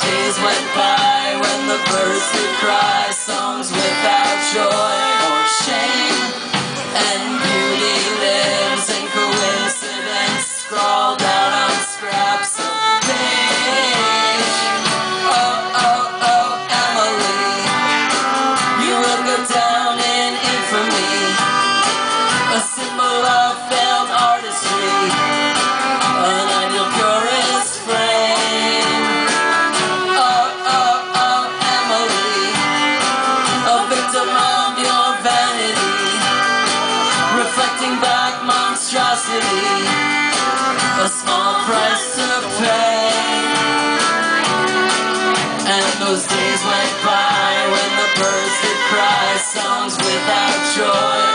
days went by when the birds did cry songs without nothing back monstrosity. A small price to pay. And those days went by when the birds did cry Songs without joy.